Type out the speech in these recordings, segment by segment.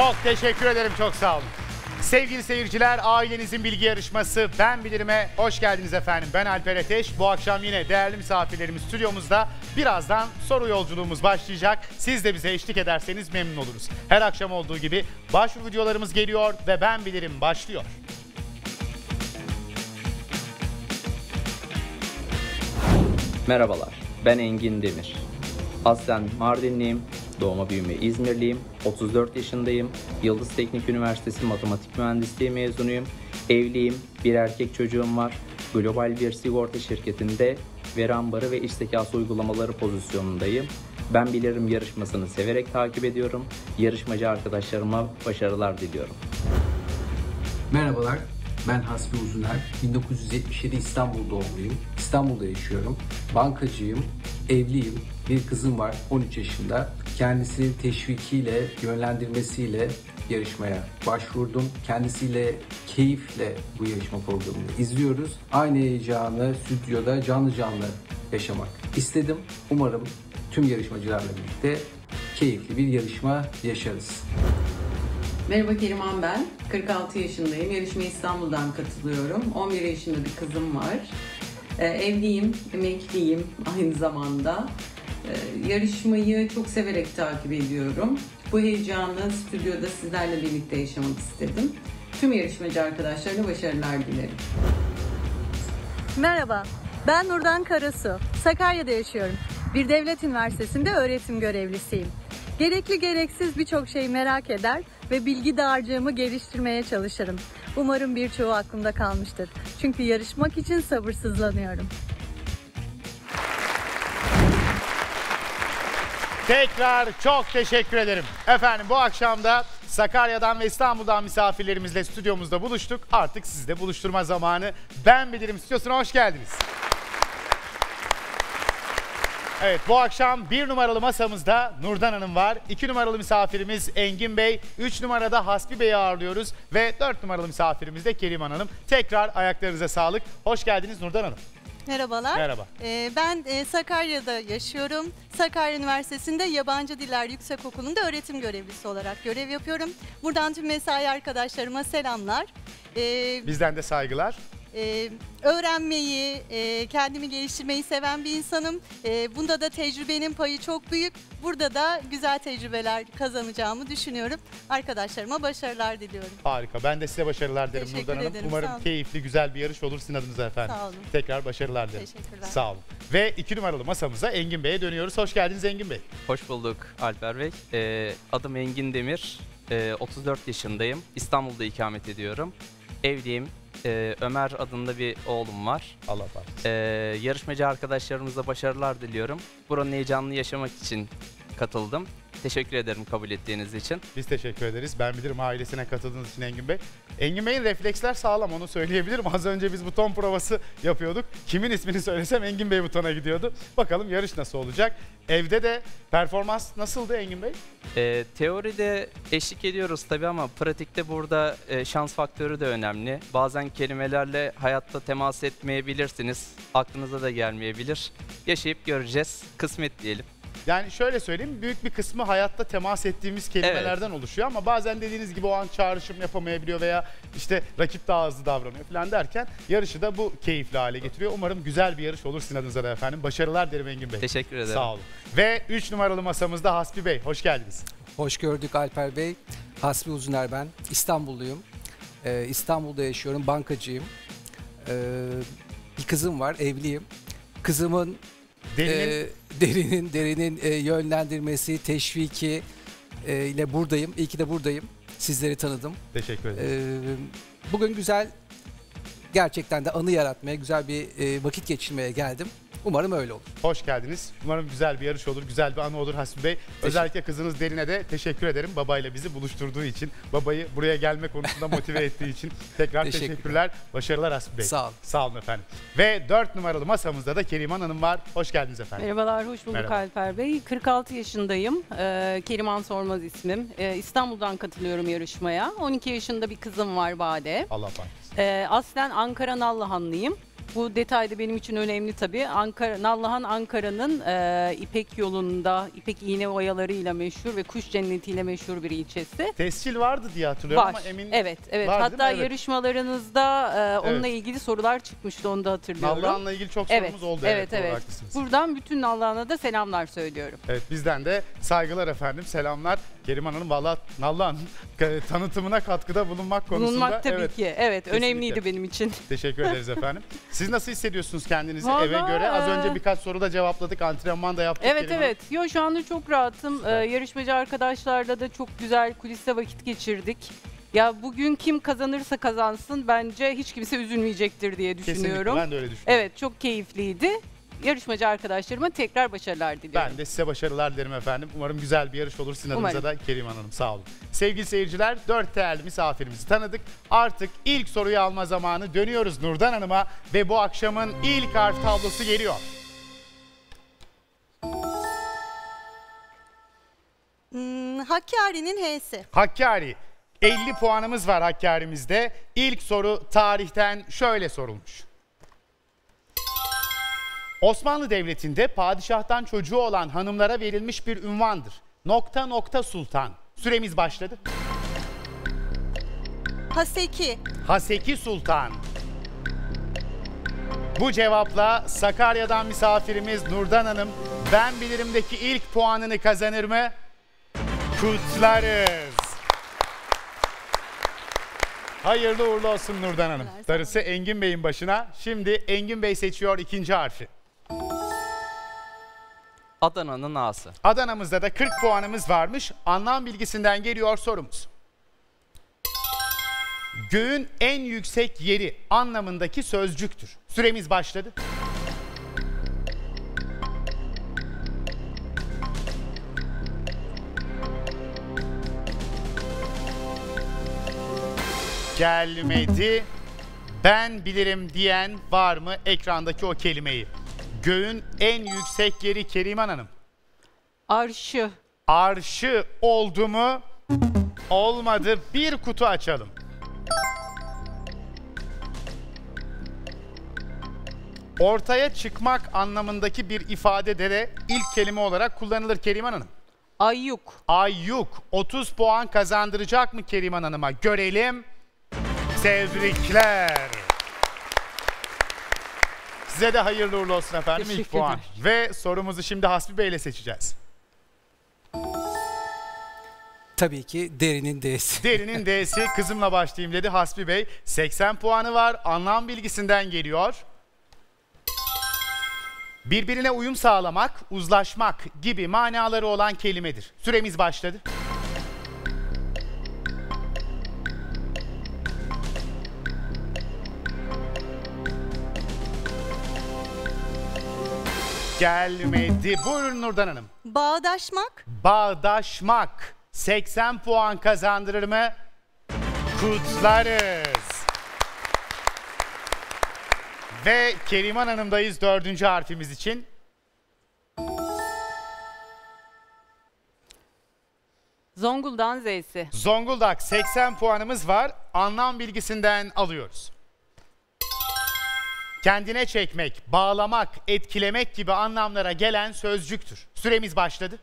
Çok teşekkür ederim, çok sağ olun. Sevgili seyirciler, ailenizin bilgi yarışması Ben Bilirime hoş geldiniz efendim. Ben Alper Ateş. Bu akşam yine değerli misafirlerimiz stüdyomuzda. Birazdan soru yolculuğumuz başlayacak. Siz de bize eşlik ederseniz memnun oluruz. Her akşam olduğu gibi başvuru videolarımız geliyor ve Ben Bilirim başlıyor. Merhabalar, ben Engin Demir. Aslen Mardinliyim, doğma büyüme İzmirliyim, 34 yaşındayım, Yıldız Teknik Üniversitesi Matematik Mühendisliği mezunuyum, evliyim, bir erkek çocuğum var, global bir sigorta şirketinde veri ambarı ve iş zekası uygulamaları pozisyonundayım. Ben Bilirim yarışmasını severek takip ediyorum. Yarışmacı arkadaşlarıma başarılar diliyorum. Merhabalar, ben Hasbi Uzuner. 1977 İstanbul doğumluyum. İstanbul'da yaşıyorum. Bankacıyım, evliyim. Bir kızım var 13 yaşında. Kendisi teşvikiyle, yönlendirmesiyle yarışmaya başvurdum. Kendisiyle keyifle bu yarışma programını izliyoruz. Aynı heyecanı stüdyoda canlı canlı yaşamak istedim. Umarım tüm yarışmacılarla birlikte keyifli bir yarışma yaşarız. Merhaba Keriman ben. 46 yaşındayım. Yarışmaya İstanbul'dan katılıyorum. 11 yaşında bir kızım var. Ee, evliyim, emekliyim aynı zamanda. Ee, yarışmayı çok severek takip ediyorum. Bu heyecanı stüdyoda sizlerle birlikte yaşamak istedim. Tüm yarışmacı arkadaşlarına başarılar dilerim. Merhaba, ben Nurdan Karasu. Sakarya'da yaşıyorum. Bir devlet üniversitesinde öğretim görevlisiyim. Gerekli gereksiz birçok şey merak eder ve bilgi dağarcığımı geliştirmeye çalışırım. Umarım birçoğu aklımda kalmıştır. Çünkü yarışmak için sabırsızlanıyorum. Tekrar çok teşekkür ederim. Efendim bu akşam da Sakarya'dan ve İstanbul'dan misafirlerimizle stüdyomuzda buluştuk. Artık sizde buluşturma zamanı. Ben Bilirim stüdyosuna hoş geldiniz. Evet bu akşam bir numaralı masamızda Nurdan Hanım var. İki numaralı misafirimiz Engin Bey. Üç numarada Hasbi Bey'i ağırlıyoruz. Ve dört numaralı misafirimiz de Keriman Hanım. Tekrar ayaklarınıza sağlık. Hoş geldiniz Nurdan Hanım. Merhabalar. Merhaba. Ee, ben e, Sakarya'da yaşıyorum. Sakarya Üniversitesi'nde Yabancı Diller Yüksekokulu'nda öğretim görevlisi olarak görev yapıyorum. Buradan tüm mesai arkadaşlarıma selamlar. Ee, Bizden de saygılar. E, öğrenmeyi, e, kendimi geliştirmeyi seven bir insanım. E, bunda da tecrübenin payı çok büyük. Burada da güzel tecrübeler kazanacağımı düşünüyorum. Arkadaşlarıma başarılar diliyorum. Harika. Ben de size başarılar Teşekkür Nurdan Hanım. ederim, Umarım keyifli, güzel bir yarış olur sizin adınıza efendim. Sağ olun. Tekrar başarılar dilerim. Teşekkürler. Sağ olun. Ve iki numaralı masamıza Engin Bey'e dönüyoruz. Hoş geldiniz Engin Bey. Hoş bulduk Alper Bey. Ee, adım Engin Demir. Ee, 34 yaşındayım. İstanbul'da ikamet ediyorum. Evliyim. Ee, Ömer adında bir oğlum var. Allah bağışlasın. Ee, yarışmacı arkadaşlarımıza başarılar diliyorum. Buranın heyecanını yaşamak için katıldım. Teşekkür ederim kabul ettiğiniz için. Biz teşekkür ederiz. Ben bilirim ailesine katıldığınız için Engin Bey. Engin Bey'in refleksler sağlam onu söyleyebilirim. Az önce biz buton provası yapıyorduk. Kimin ismini söylesem Engin Bey butona gidiyordu. Bakalım yarış nasıl olacak. Evde de performans nasıldı Engin Bey? Ee, teoride eşlik ediyoruz tabii ama pratikte burada e, şans faktörü de önemli. Bazen kelimelerle hayatta temas etmeyebilirsiniz. Aklınıza da gelmeyebilir. Yaşayıp göreceğiz. Kısmet diyelim. Yani şöyle söyleyeyim büyük bir kısmı hayatta temas ettiğimiz kelimelerden oluşuyor ama bazen dediğiniz gibi o an çağrışım yapamayabiliyor veya işte rakip daha hızlı davranıyor falan derken yarışı da bu keyifli hale getiriyor. Umarım güzel bir yarış olur sizin adınıza da efendim. Başarılar derim Engin Bey. Teşekkür ederim. Sağ olun. Ve 3 numaralı masamızda Hasbi Bey. Hoş geldiniz. Hoş gördük Alper Bey. Hasbi Uzuner ben. İstanbulluyum. Ee, İstanbul'da yaşıyorum. Bankacıyım. Ee, bir kızım var. Evliyim. Kızımın Derinin e, derinin derinin e, yönlendirmesi, teşviki e, ile buradayım. İyi ki de buradayım. Sizleri tanıdım. teşekkür ederim. Ee, bugün güzel gerçekten de anı yaratmaya, güzel bir e, vakit geçirmeye geldim. Umarım öyle olur. Hoş geldiniz. Umarım güzel bir yarış olur, güzel bir anı olur Hasbi Bey. Özellikle kızınız Derin'e de teşekkür ederim babayla bizi buluşturduğu için. Babayı buraya gelme konusunda motive ettiği için. Tekrar Teşekkürler. teşekkürler. Başarılar Hasbi Bey. Sağ olun. Sağ olun efendim. Ve 4 numaralı masamızda da Keriman Hanım var. Hoş geldiniz efendim. Merhabalar, hoş bulduk Merhaba. Alper Bey. 46 yaşındayım. Ee, Keriman Sormaz ismim. Ee, İstanbul'dan katılıyorum yarışmaya. 12 yaşında bir kızım var Bade. Allah bağışlasın. Ee, aslen Ankara Nallıhanlıyım. Bu detay da benim için önemli tabii. Ankara, Nallıhan Ankara'nın e, İpek yolunda, İpek iğne oyalarıyla meşhur ve kuş cennetiyle meşhur bir ilçesi. Tescil vardı diye hatırlıyorum Var. ama emin evet, evet. Var değil Hatta? Evet. yarışmalarınızda e, onunla ilgili sorular çıkmıştı onu da hatırlıyorum. Nallıhan'la ilgili çok Evet, sorumuz oldu. evet, doğru evet. haklısınız. Buradan bütün Nallıhan'a da selamlar söylüyorum. Evet bizden de saygılar efendim, selamlar. Keriman Hanım valla Nallıhan'ın e, tanıtımına katkıda bulunmak konusunda. Bulunmak tabii evet, ki. Evet, önemliydi benim için. Teşekkür ederiz efendim. Siz nasıl hissediyorsunuz kendinizi Vallahi, eve göre? Az e, önce birkaç soru da cevapladık, antrenman da yaptık. Evet evet. Yo şu anda çok rahatım. Ee, yarışmacı arkadaşlarla da çok güzel kuliste vakit geçirdik. Ya bugün kim kazanırsa kazansın bence hiç kimse üzülmeyecektir diye Kesinlikle düşünüyorum. ben de öyle düşünüyorum. Evet çok keyifliydi. Yarışmacı arkadaşlarıma tekrar başarılar diliyorum. Ben de size başarılar dilerim efendim. Umarım güzel bir yarış olur sizin adınıza da Keriman Hanım. Sağ olun. Sevgili seyirciler, dört değerli misafirimizi tanıdık. Artık ilk soruyu alma zamanı dönüyoruz Nurdan Hanım'a ve bu akşamın ilk harf tablosu geliyor. Hmm, Hakkari'nin H'si. Hakkari. 50 puanımız var Hakkari'mizde. İlk soru tarihten şöyle sorulmuş. Osmanlı Devleti'nde padişahtan çocuğu olan hanımlara verilmiş bir ünvandır. Nokta nokta sultan. Süremiz başladı. Haseki. Haseki Sultan. Bu cevapla Sakarya'dan misafirimiz Nurdan Hanım Ben Bilirim'deki ilk puanını kazanır mı? Kutlarız. Hayırlı uğurlu olsun Nurdan Hanım. Darısı Engin Bey'in başına. Şimdi Engin Bey seçiyor ikinci harfi. Adana'nın A'sı. Adana'mızda da 40 puanımız varmış. Anlam bilgisinden geliyor sorumuz. Göğün en yüksek yeri anlamındaki sözcüktür. Süremiz başladı. Gelmedi. Ben bilirim diyen var mı ekrandaki o kelimeyi? Göğün en yüksek yeri Keriman Hanım. Arşı. Arşı oldu mu? Olmadı. Bir kutu açalım. Ortaya çıkmak anlamındaki bir ifadede de ilk kelime olarak kullanılır Keriman Hanım. Ayyuk. Ayyuk 30 puan kazandıracak mı Keriman Hanım'a? Görelim. Tebrikler. Size de hayırlı uğurlu olsun efendim ilk Teşekkür puan. ederim. Ve sorumuzu şimdi Hasbi Bey ile seçeceğiz. Tabii ki derinin D'si. Derinin D'si kızımla başlayayım dedi Hasbi Bey. 80 puanı var. Anlam bilgisinden geliyor. Birbirine uyum sağlamak, uzlaşmak gibi manaları olan kelimedir. Süremiz başladı. Gelmedi. Buyurun Nurdan Hanım. Bağdaşmak. Bağdaşmak 80 puan kazandırır mı? Kutlarız. Ve Keriman Hanım'dayız dördüncü harfimiz için. Zonguldak'ın Z'si. Zonguldak 80 puanımız var. Anlam bilgisinden alıyoruz. Kendine çekmek, bağlamak, etkilemek gibi anlamlara gelen sözcüktür. Süremiz başladı.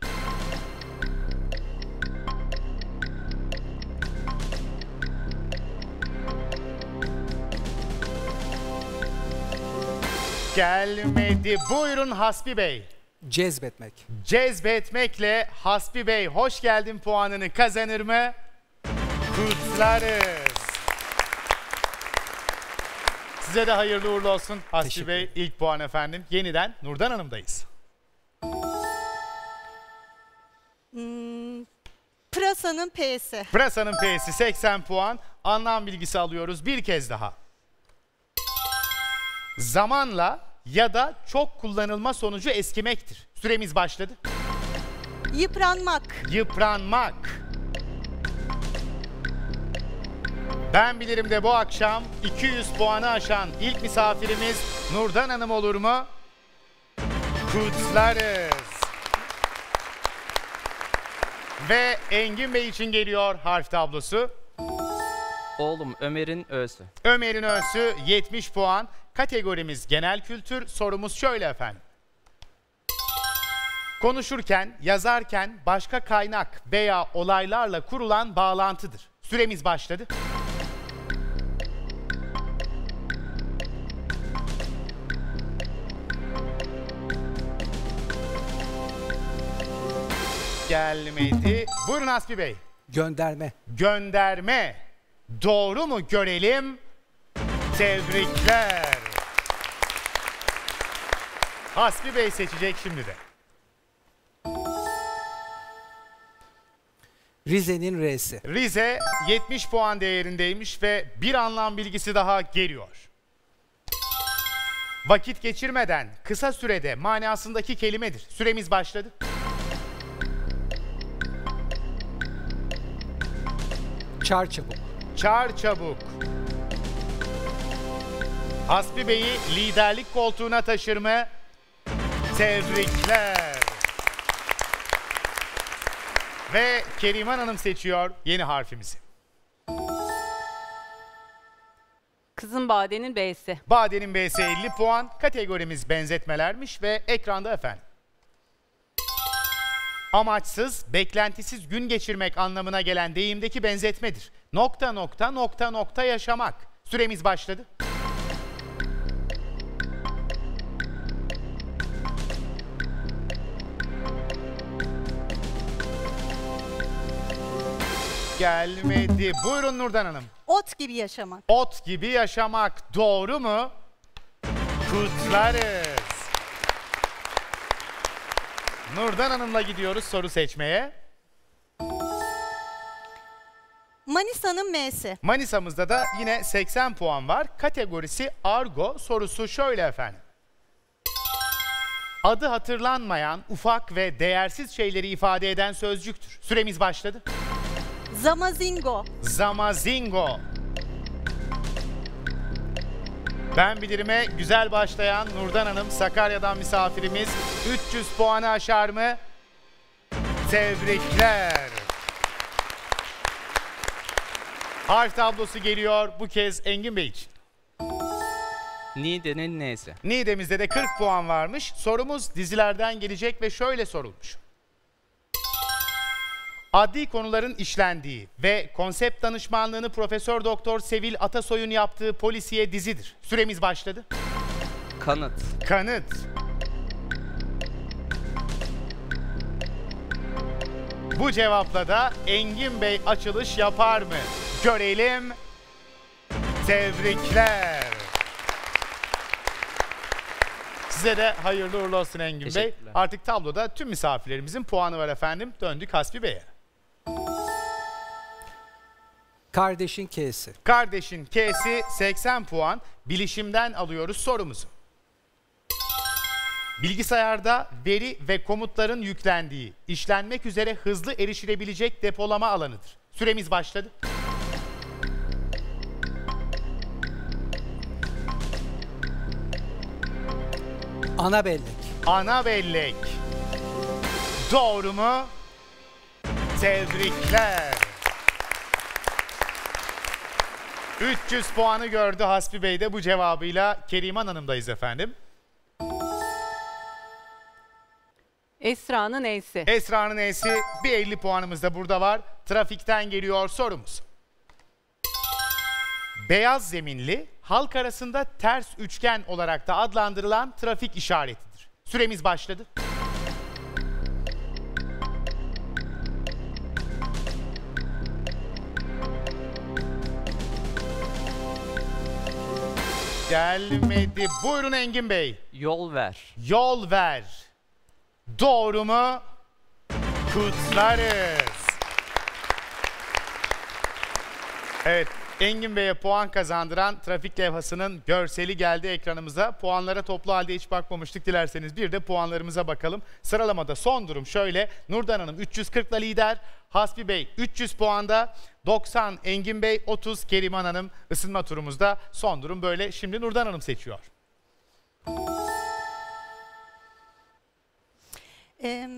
Gelmedi. Buyurun Hasbi Bey. Cezbetmek. Cezbetmekle Hasbi Bey hoş geldin puanını kazanır mı? Kutlarız. Size de hayırlı uğurlu olsun Hasbi Bey. ilk puan efendim. Yeniden Nurdan Hanım'dayız. Hmm, Pırasa'nın P'si. Pırasa'nın P'si 80 puan. Anlam bilgisi alıyoruz bir kez daha. Zamanla ya da çok kullanılma sonucu eskimektir. Süremiz başladı. Yıpranmak. Yıpranmak. Ben bilirim de bu akşam 200 puanı aşan ilk misafirimiz Nurdan Hanım olur mu? Kutlarız. Ve Engin Bey için geliyor harf tablosu. Oğlum Ömer'in Ö'sü. Ömer'in öğüsü 70 puan. Kategorimiz genel kültür. Sorumuz şöyle efendim. Konuşurken, yazarken başka kaynak veya olaylarla kurulan bağlantıdır. Süremiz başladı. Gelmedi. Buyurun Hasbi Bey. Gönderme. Gönderme. Doğru mu görelim? Tebrikler. Hasbi Bey seçecek şimdi de. Rize'nin R'si. Rize 70 puan değerindeymiş ve bir anlam bilgisi daha geliyor. Vakit geçirmeden kısa sürede manasındaki kelimedir. Süremiz başladı. Çar çabuk. Çağır çabuk. Hasbi Bey'i liderlik koltuğuna taşır mı? Tebrikler. Ve Keriman Hanım seçiyor yeni harfimizi. Kızım Bade'nin B'si. Bade'nin B'si 50 puan. Kategorimiz benzetmelermiş ve ekranda efendim. Amaçsız, beklentisiz gün geçirmek anlamına gelen deyimdeki benzetmedir. Nokta nokta nokta nokta yaşamak. Süremiz başladı. Gelmedi. Buyurun Nurdan Hanım. Ot gibi yaşamak. Ot gibi yaşamak doğru mu? Kutlarız. Nurdan Hanım'la gidiyoruz soru seçmeye. Manisa'nın M'si. Manisa'mızda da yine 80 puan var. Kategorisi argo. Sorusu şöyle efendim. Adı hatırlanmayan ufak ve değersiz şeyleri ifade eden sözcüktür. Süremiz başladı. Zamazingo. Zamazingo. Ben bilirime güzel başlayan Nurdan Hanım Sakarya'dan misafirimiz 300 puanı aşar mı? Tebrikler. Harf tablosu geliyor bu kez Engin Bey için. Niğde'nin N'si. Niğde'mizde de 40 puan varmış. Sorumuz dizilerden gelecek ve şöyle sorulmuş. Adli konuların işlendiği ve konsept danışmanlığını Profesör Doktor Sevil Atasoy'un yaptığı polisiye dizidir. Süremiz başladı. Kanıt. Kanıt. Bu cevapla da Engin Bey açılış yapar mı? Görelim. Tebrikler. Size de hayırlı uğurlu olsun Engin Bey. Artık tabloda tüm misafirlerimizin puanı var efendim. Döndük Hasbi Bey'e. Kardeşin K'si. Kardeşin K'si 80 puan. Bilişimden alıyoruz sorumuzu. Bilgisayarda veri ve komutların yüklendiği, işlenmek üzere hızlı erişilebilecek depolama alanıdır. Süremiz başladı. Ana bellek. Ana bellek. Doğru mu? Tebrikler. 300 puanı gördü Hasbi Bey de bu cevabıyla Keriman Hanım'dayız efendim. Esra'nın E'si. Esra'nın E'si bir 50 puanımız da burada var. Trafikten geliyor sorumuz. Beyaz zeminli, halk arasında ters üçgen olarak da adlandırılan trafik işaretidir. Süremiz başladı. Gelmedi. Buyurun Engin Bey. Yol ver. Yol ver. Doğru mu? Kutlarız. Evet, Engin Bey'e puan kazandıran trafik levhasının görseli geldi ekranımıza. Puanlara toplu halde hiç bakmamıştık. Dilerseniz bir de puanlarımıza bakalım. Sıralamada son durum şöyle. Nurdan Hanım 340'la lider. Hasbi Bey 300 puanda. 90 Engin Bey, 30 Keriman Hanım ısınma turumuzda. Son durum böyle. Şimdi Nurdan Hanım seçiyor. Ee,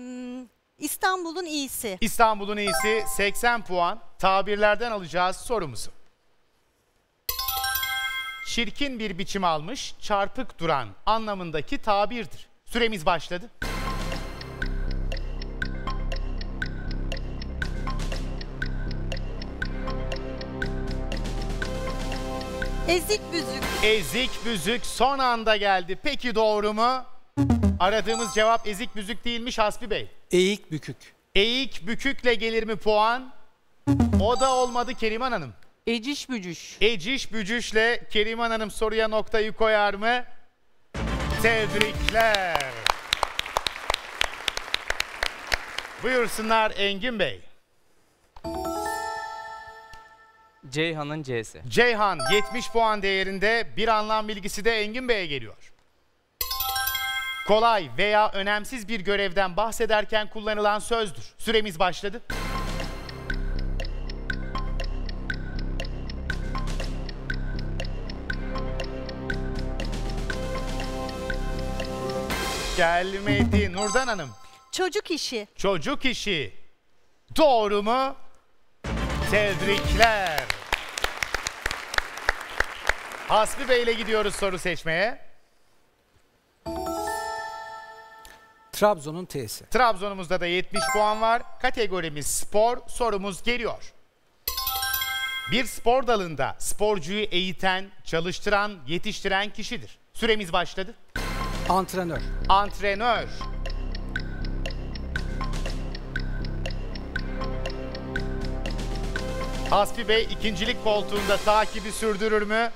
İstanbul'un iyisi. İstanbul'un iyisi 80 puan. Tabirlerden alacağız sorumuzu. Çirkin bir biçim almış, çarpık duran anlamındaki tabirdir. Süremiz başladı. Ezik büzük. Ezik büzük son anda geldi. Peki doğru mu? Aradığımız cevap ezik büzük değilmiş Hasbi Bey. Eğik bükük. Eğik bükükle gelir mi puan? O da olmadı Keriman Hanım. Eciş bücüş. Eciş bücüşle Keriman Hanım soruya noktayı koyar mı? Tebrikler. Buyursunlar Engin Bey. Ceyhan'ın C'si. Ceyhan 70 puan değerinde bir anlam bilgisi de Engin Bey'e geliyor. Kolay veya önemsiz bir görevden bahsederken kullanılan sözdür. Süremiz başladı. Gelmedi Nurdan Hanım. Çocuk işi. Çocuk işi. Doğru mu? Tebrikler. Hasbi Bey ile gidiyoruz soru seçmeye. Trabzon'un T'si. Trabzon'umuzda da 70 puan var. Kategorimiz spor. Sorumuz geliyor. Bir spor dalında sporcuyu eğiten, çalıştıran, yetiştiren kişidir. Süremiz başladı. Antrenör. Antrenör. Hasbi Bey ikincilik koltuğunda takibi sürdürür mü?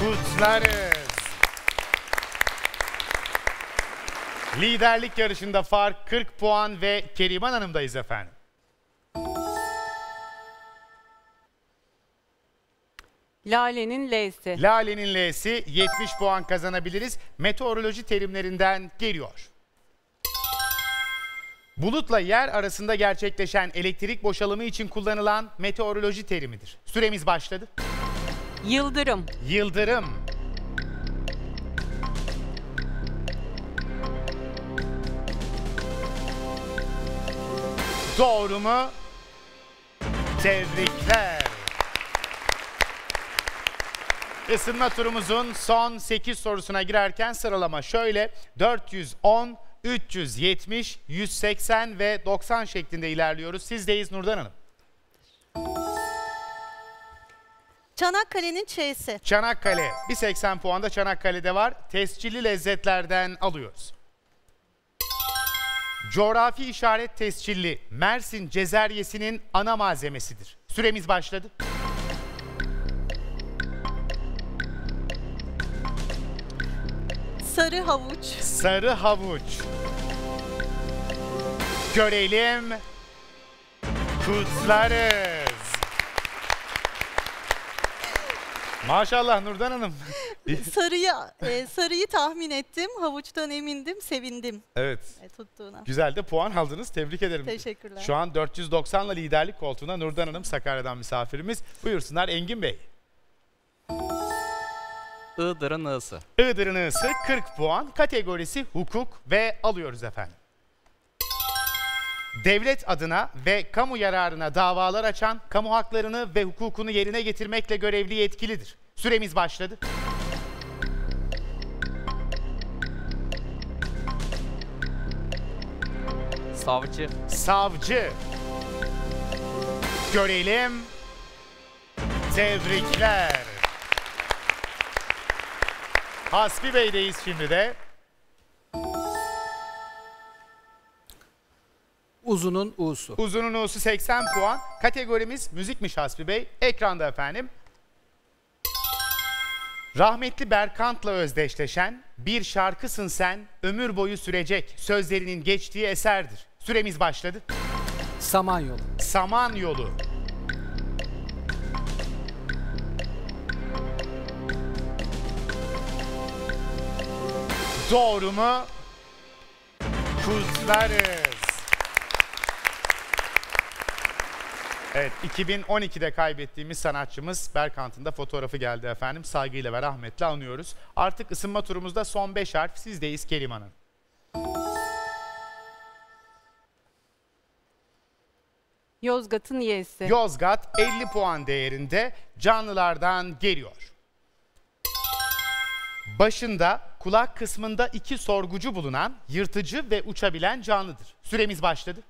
Kutlarız. Liderlik yarışında fark 40 puan ve Keriman Hanım'dayız efendim. Lale'nin L'si. Lale'nin L'si 70 puan kazanabiliriz. Meteoroloji terimlerinden geliyor. Bulutla yer arasında gerçekleşen elektrik boşalımı için kullanılan meteoroloji terimidir. Süremiz başladı. Yıldırım. Yıldırım. Doğru mu? Tebrikler. Isınma turumuzun son 8 sorusuna girerken sıralama şöyle 410, 370, 180 ve 90 şeklinde ilerliyoruz. Sizdeyiz Nurdan Hanım. Çanakkale'nin Ç'si. Çanakkale. Bir 80 puan da Çanakkale'de var. Tescilli lezzetlerden alıyoruz. Coğrafi işaret tescilli Mersin cezeryesinin ana malzemesidir. Süremiz başladı. Sarı havuç. Sarı havuç. Görelim. Kutlarız. Maşallah Nurdan Hanım. Sarıyı e, sarıyı tahmin ettim. Havuçtan emindim, sevindim evet. e, tuttuğuna. Güzel de puan aldınız. Tebrik ederim. Teşekkürler. Şu an 490'la liderlik koltuğuna Nurdan Hanım Sakarya'dan misafirimiz. Buyursunlar Engin Bey. Iğdır'ın I'sı. Iğdır'ın I'sı 40 puan. Kategorisi hukuk ve alıyoruz efendim. Devlet adına ve kamu yararına davalar açan, kamu haklarını ve hukukunu yerine getirmekle görevli yetkilidir. Süremiz başladı. Savcı. Savcı. Görelim. Tebrikler. Hasbi Bey'deyiz şimdi de. Uzun'un U'su. Uzunun U'su 80 puan. Kategorimiz müzikmiş Hasbi Bey. Ekranda efendim. Rahmetli Berkant'la özdeşleşen Bir Şarkısın Sen Ömür Boyu Sürecek sözlerinin geçtiği eserdir. Süremiz başladı. Samanyolu. Saman Doğru mu? Kutlarız. Evet 2012'de kaybettiğimiz sanatçımız Berkant'ın da fotoğrafı geldi efendim. Saygıyla ve rahmetle anıyoruz. Artık ısınma turumuzda son 5 harf sizdeyiz Kerim Hanım. Yozgat'ın Y'si. Yozgat 50 puan değerinde canlılardan geliyor. Başında kulak kısmında iki sorgucu bulunan yırtıcı ve uçabilen canlıdır. Süremiz başladı.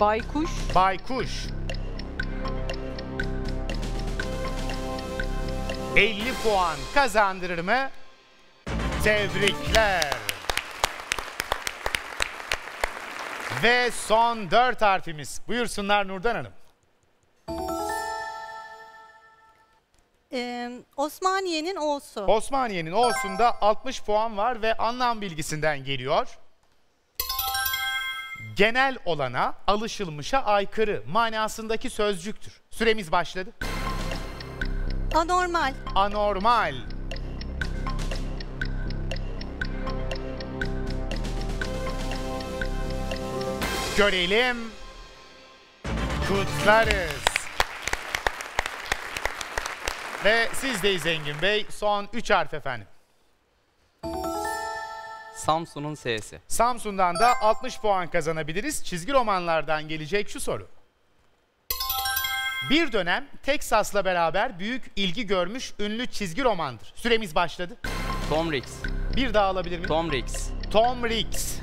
Baykuş, Baykuş. 50 puan kazandırır mı? Tebrikler. Ve son dört harfimiz. Buyursunlar Nurdan Hanım. Ee, Osmaniye'nin O'su. Osmaniye'nin O'sunda 60 puan var ve anlam bilgisinden geliyor. Genel olana, alışılmışa aykırı manasındaki sözcüktür. Süremiz başladı. Anormal. Anormal. Görelim. Kutlarız. Ve sizdeyiz Engin Bey. Son 3 harf efendim. Samsun'un S'si. Samsun'dan da 60 puan kazanabiliriz. Çizgi romanlardan gelecek şu soru. Bir dönem Teksas'la beraber büyük ilgi görmüş ünlü çizgi romandır. Süremiz başladı. Tom Rix. Bir daha alabilir miyim? Tom Rix. Tom Rix.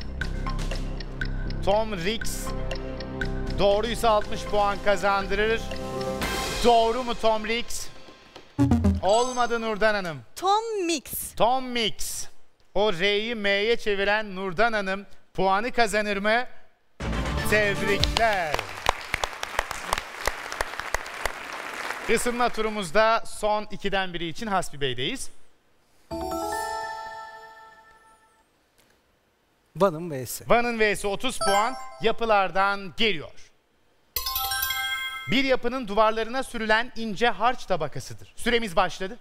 Tom Rix. Doğruysa 60 puan kazandırır. Doğru mu Tom Rix? Olmadı Nurdan Hanım. Tom Mix. Tom Mix. O R'yi M'ye çeviren Nurdan Hanım puanı kazanır mı? Tebrikler. Isınma turumuzda son ikiden biri için Hasbi Bey'deyiz. Van'ın V'si. Van'ın V'si 30 puan yapılardan geliyor. Bir yapının duvarlarına sürülen ince harç tabakasıdır. Süremiz başladı.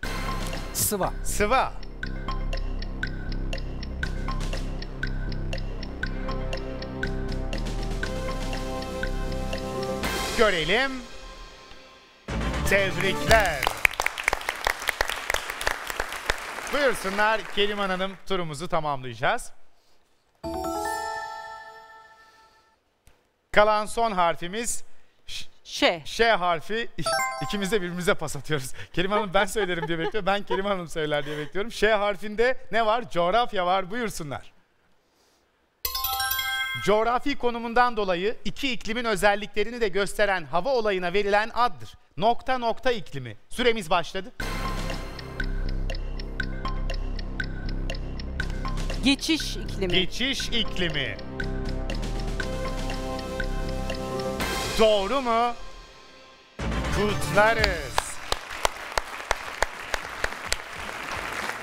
Sıva. Sıva. Görelim. Tebrikler. Buyursunlar Keriman Hanım turumuzu tamamlayacağız. Kalan son harfimiz Ş- Ş. Harfi ikimiz de birbirimize pas atıyoruz. Kerim Hanım ben söylerim diye bekliyorum. Ben Kerim Hanım söyler diye bekliyorum. Ş harfinde ne var? Coğrafya var. Buyursunlar. Coğrafi konumundan dolayı iki iklimin özelliklerini de gösteren hava olayına verilen addır. Nokta nokta iklimi. Süremiz başladı. Geçiş iklimi. Geçiş iklimi. Doğru mu? Kutlarız.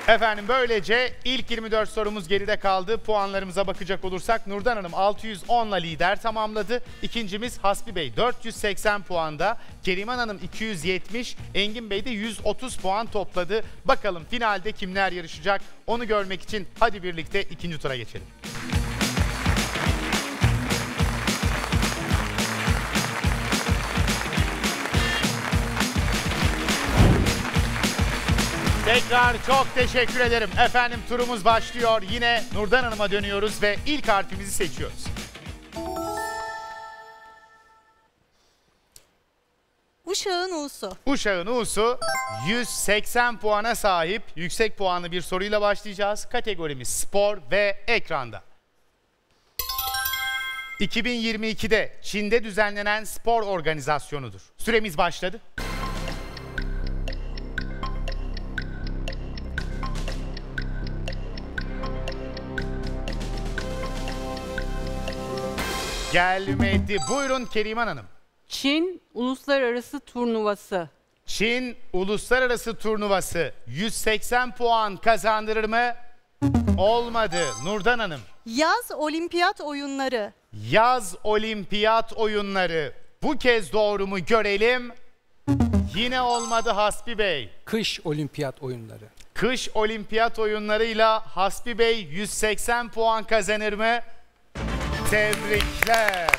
Efendim böylece ilk 24 sorumuz geride kaldı. Puanlarımıza bakacak olursak Nurdan Hanım 610 ile lider tamamladı. İkincimiz Hasbi Bey 480 puanda. Keriman Hanım 270, Engin Bey de 130 puan topladı. Bakalım finalde kimler yarışacak onu görmek için hadi birlikte ikinci tura geçelim. Tekrar çok teşekkür ederim. Efendim turumuz başlıyor. Yine Nurdan Hanım'a dönüyoruz ve ilk harfimizi seçiyoruz. Uşağın U'su. Uşağın U'su 180 puana sahip yüksek puanlı bir soruyla başlayacağız. Kategorimiz spor ve ekranda. 2022'de Çin'de düzenlenen spor organizasyonudur. Süremiz başladı. Gelmedi. Buyurun Keriman Hanım. Çin Uluslararası Turnuvası. Çin Uluslararası Turnuvası 180 puan kazandırır mı? Olmadı. Nurdan Hanım. Yaz Olimpiyat Oyunları. Yaz Olimpiyat Oyunları. Bu kez doğru mu görelim? Yine olmadı Hasbi Bey. Kış Olimpiyat Oyunları. Kış Olimpiyat Oyunlarıyla Hasbi Bey 180 puan kazanır mı? Tebrikler.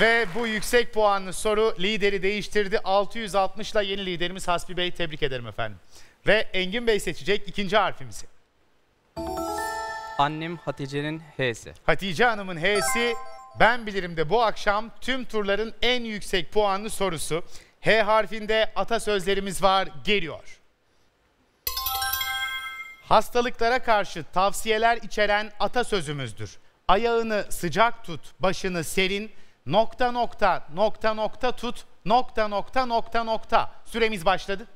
Ve bu yüksek puanlı soru lideri değiştirdi. 660 ile yeni liderimiz Hasbi Bey tebrik ederim efendim. Ve Engin Bey seçecek ikinci harfimizi. Annem Hatice'nin H'si. Hatice Hanım'ın H'si ben bilirim de bu akşam tüm turların en yüksek puanlı sorusu. H harfinde atasözlerimiz var, geliyor. Hastalıklara karşı tavsiyeler içeren atasözümüzdür. Ayağını sıcak tut, başını serin, nokta nokta nokta nokta tut, nokta nokta nokta nokta. Süremiz başladı.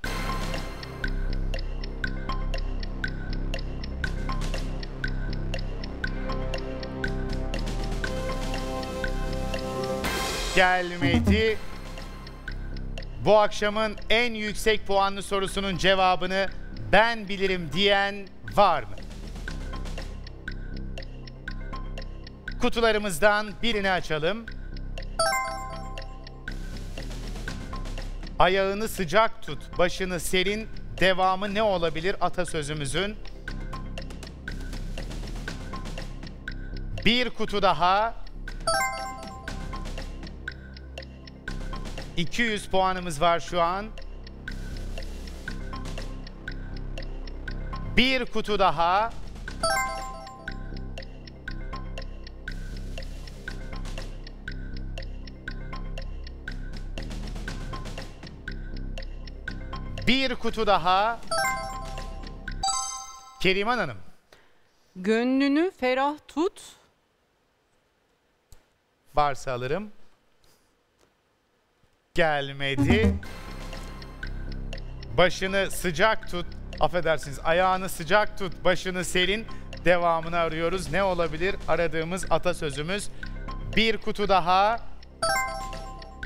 Gelmedi. Bu akşamın en yüksek puanlı sorusunun cevabını ben bilirim diyen var mı? Kutularımızdan birini açalım. Ayağını sıcak tut, başını serin. Devamı ne olabilir atasözümüzün? Bir kutu daha. 200 puanımız var şu an. Bir kutu daha. Bir kutu daha. Keriman Hanım. Gönlünü ferah tut. Varsa alırım. Gelmedi. Başını sıcak tut. Affedersiniz. Ayağını sıcak tut. Başını serin. Devamını arıyoruz. Ne olabilir? Aradığımız atasözümüz. Bir kutu daha.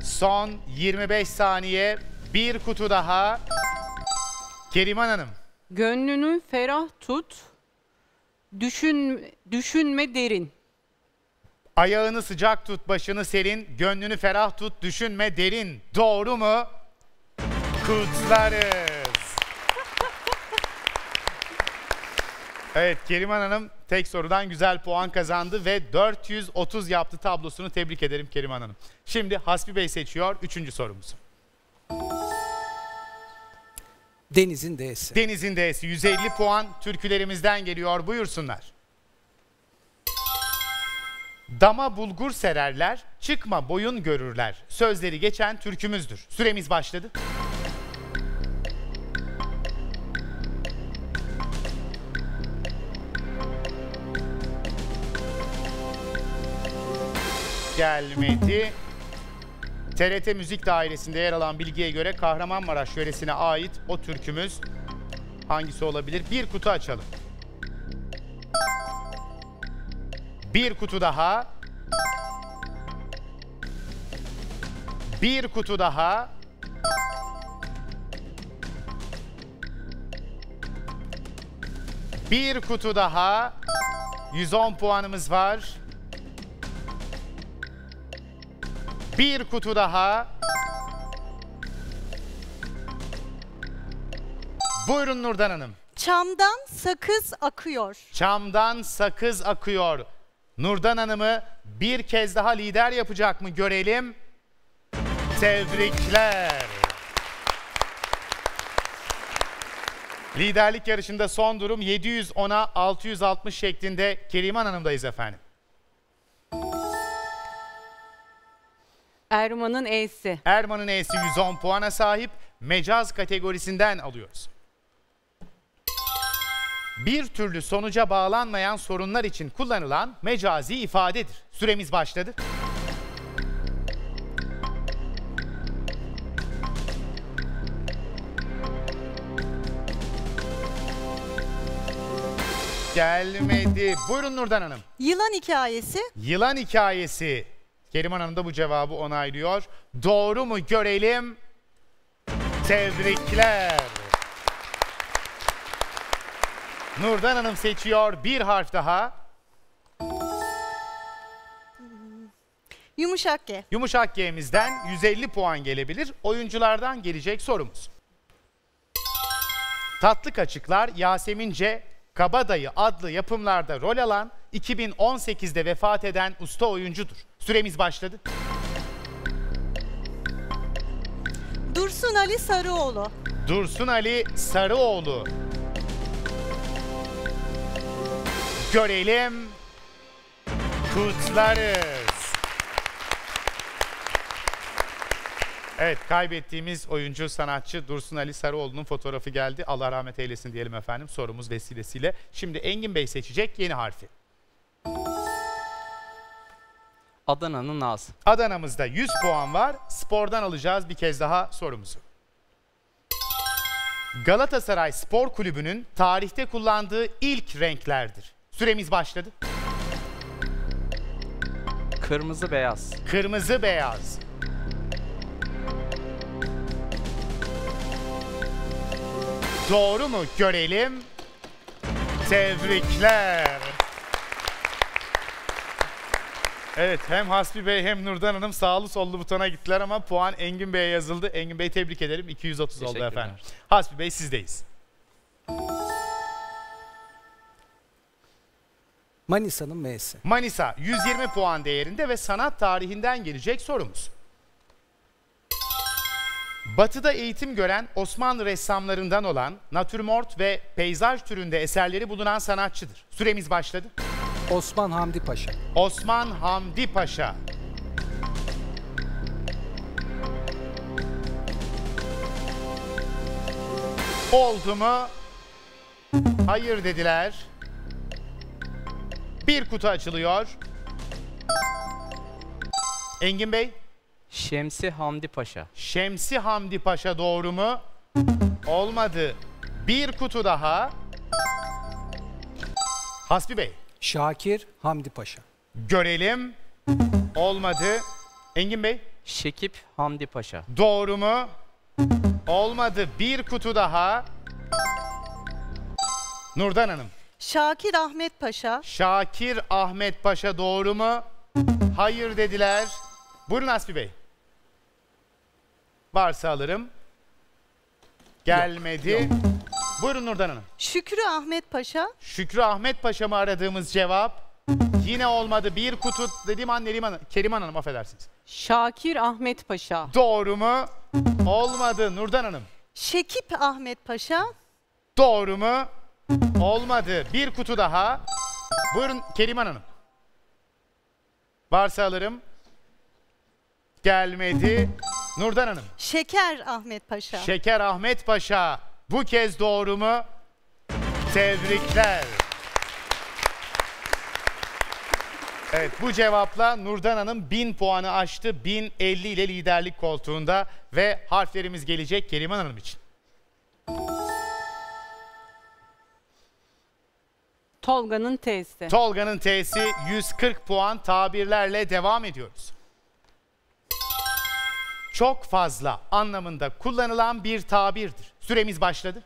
Son 25 saniye. Bir kutu daha. Keriman Hanım. Gönlünü ferah tut. Düşün, düşünme derin. Ayağını sıcak tut, başını serin, gönlünü ferah tut, düşünme derin. Doğru mu? Kutlarız. Evet Keriman Hanım tek sorudan güzel puan kazandı ve 430 yaptı tablosunu tebrik ederim Keriman Hanım. Şimdi Hasbi Bey seçiyor üçüncü sorumuzu. Deniz'in D'si. Deniz'in D'si 150 puan türkülerimizden geliyor buyursunlar. Dama bulgur sererler, çıkma boyun görürler. Sözleri geçen türkümüzdür. Süremiz başladı. Gelmedi. TRT Müzik Dairesi'nde yer alan bilgiye göre Kahramanmaraş yöresine ait o türkümüz hangisi olabilir? Bir kutu açalım. Bir kutu daha. Bir kutu daha. Bir kutu daha. 110 puanımız var. Bir kutu daha. Buyurun Nurdan Hanım. Çamdan sakız akıyor. Çamdan sakız akıyor. Nurdan Hanım'ı bir kez daha lider yapacak mı görelim. Tebrikler. Liderlik yarışında son durum 710'a 660 şeklinde Keriman Hanım'dayız efendim. Erman'ın E'si. Erman'ın E'si 110 puana sahip. Mecaz kategorisinden alıyoruz. Bir türlü sonuca bağlanmayan sorunlar için kullanılan mecazi ifadedir. Süremiz başladı. Gelmedi. Buyurun Nurdan Hanım. Yılan hikayesi. Yılan hikayesi. Keriman Hanım da bu cevabı onaylıyor. Doğru mu görelim? Tebrikler. Nurdan Hanım seçiyor bir harf daha. Yumuşak G. Yumuşak G'mizden 150 puan gelebilir. Oyunculardan gelecek sorumuz. Tatlı Kaçıklar Yasemince Kabadayı adlı yapımlarda rol alan 2018'de vefat eden usta oyuncudur. Süremiz başladı. Dursun Ali Sarıoğlu. Dursun Ali Sarıoğlu. Görelim. Kutlarız. Evet kaybettiğimiz oyuncu sanatçı Dursun Ali Sarıoğlu'nun fotoğrafı geldi. Allah rahmet eylesin diyelim efendim sorumuz vesilesiyle. Şimdi Engin Bey seçecek yeni harfi. Adana'nın Naz. Adana'mızda 100 puan var. Spordan alacağız bir kez daha sorumuzu. Galatasaray Spor Kulübü'nün tarihte kullandığı ilk renklerdir. Süremiz başladı. Kırmızı beyaz. Kırmızı beyaz. Doğru mu görelim? Tebrikler. Evet hem Hasbi Bey hem Nurdan Hanım sağlı sollu butona gittiler ama puan Engin Bey'e yazıldı. Engin Bey tebrik ederim. 230 oldu efendim. Hasbi Bey sizdeyiz. Manisa'nın M'si. Manisa 120 puan değerinde ve sanat tarihinden gelecek sorumuz. Batı'da eğitim gören Osmanlı ressamlarından olan natürmort ve peyzaj türünde eserleri bulunan sanatçıdır. Süremiz başladı. Osman Hamdi Paşa. Osman Hamdi Paşa. Oldu mu? Hayır dediler. Bir kutu açılıyor. Engin Bey, Şemsi Hamdi Paşa. Şemsi Hamdi Paşa doğru mu? Olmadı. Bir kutu daha. Hasbi Bey, Şakir Hamdi Paşa. görelim. Olmadı. Engin Bey, Şekip Hamdi Paşa. Doğru mu? Olmadı. Bir kutu daha. Nurdan Hanım. Şakir Ahmet Paşa, Şakir Ahmet Paşa doğru mu? Hayır dediler. Buyurun Aspi Bey. Varsa alırım. Gelmedi. Buyurun Nurdan Hanım. Şükrü Ahmet Paşa, Şükrü Ahmet Paşa mı aradığımız cevap? Yine olmadı. Bir kutu dediğim an Neriman, Keriman Hanım affedersiniz. Şakir Ahmet Paşa. Doğru mu? Olmadı. Nurdan Hanım. Şekip Ahmet Paşa, Doğru mu? Olmadı. Bir kutu daha. Buyurun Keriman Hanım. Varsa alırım. Gelmedi. Nurdan Hanım. Şeker Ahmet Paşa. Şeker Ahmet Paşa. Bu kez doğru mu? Tebrikler. Evet bu cevapla Nurdan Hanım 1000 puanı aştı. 1050 ile liderlik koltuğunda ve harflerimiz gelecek Keriman Hanım için. Tolga'nın T'si. Tolga'nın T'si 140 puan tabirlerle devam ediyoruz. Çok fazla anlamında kullanılan bir tabirdir. Süremiz başladı.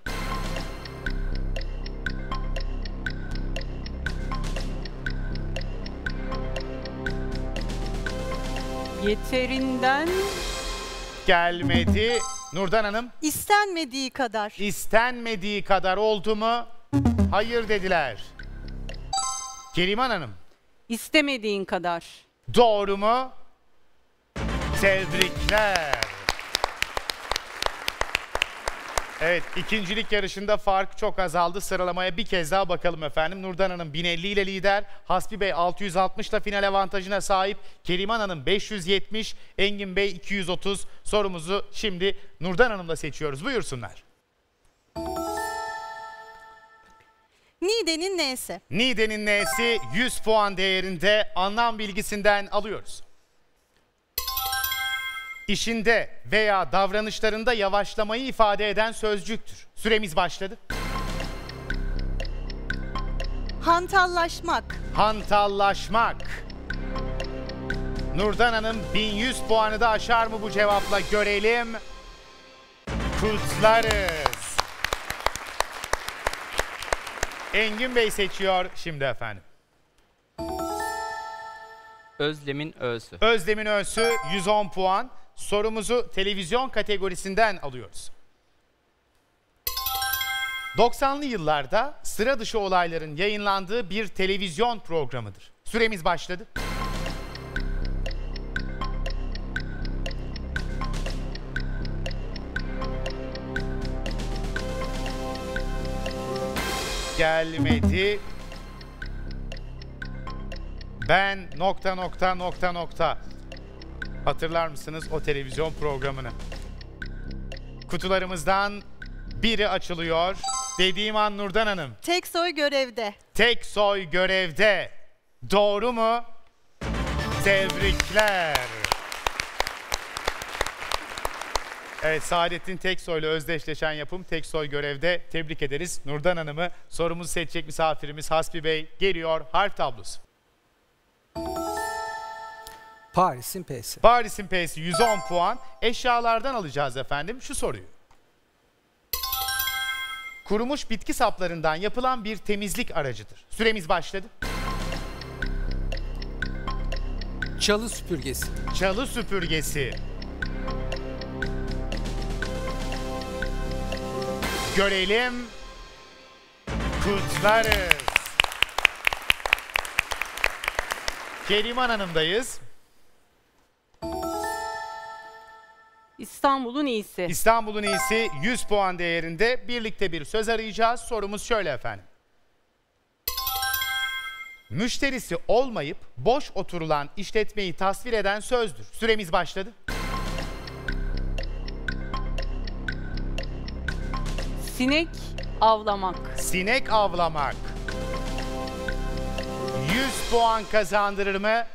Yeterinden Gelmedi. Nurdan Hanım İstenmediği kadar. istenmediği kadar oldu mu? Hayır dediler. Keriman Hanım istemediğin kadar. doğru mu? Tebrikler. Evet ikincilik yarışında fark çok azaldı. Sıralamaya bir kez daha bakalım efendim. Nurdan Hanım 1050 ile lider. Hasbi Bey 660 ile final avantajına sahip. Keriman Hanım 570. Engin Bey 230. Sorumuzu şimdi Nurdan Hanım'la seçiyoruz. Buyursunlar. Nide'nin N'si. Nide'nin N'si 100 puan değerinde anlam bilgisinden alıyoruz. İşinde veya davranışlarında yavaşlamayı ifade eden sözcüktür. Süremiz başladı. Hantallaşmak. Hantallaşmak. Nurdan Hanım 1100 puanı da aşar mı bu cevapla görelim. Kutlarız. Engin Bey seçiyor şimdi efendim. Özlem'in Ö'sü. Özlem'in Ö'sü 110 puan. Sorumuzu televizyon kategorisinden alıyoruz. 90'lı yıllarda sıra dışı olayların yayınlandığı bir televizyon programıdır. Süremiz başladı. Gelmedi. Ben nokta nokta nokta nokta. Hatırlar mısınız o televizyon programını? Kutularımızdan biri açılıyor. Dediğim an Nurdan Hanım. Tek soy görevde. Tek soy görevde. Doğru mu? Tebrikler. Evet Saadettin Teksoy ile özdeşleşen yapım Teksoy görevde. Tebrik ederiz. Nurdan Hanım'ı sorumuzu seçecek misafirimiz Hasbi Bey geliyor. Harf tablosu. Paris'in P'si. Paris'in P'si 110 puan. Eşyalardan alacağız efendim şu soruyu. Kurumuş bitki saplarından yapılan bir temizlik aracıdır. Süremiz başladı. Çalı süpürgesi. Çalı süpürgesi. Görelim. Kutlarız. Keriman Hanım'dayız. İstanbul'un iyisi. İstanbul'un iyisi 100 puan değerinde birlikte bir söz arayacağız. Sorumuz şöyle efendim. Müşterisi olmayıp boş oturulan işletmeyi tasvir eden sözdür. Süremiz başladı. Sinek avlamak. Sinek avlamak. 100 puan kazandırır mı?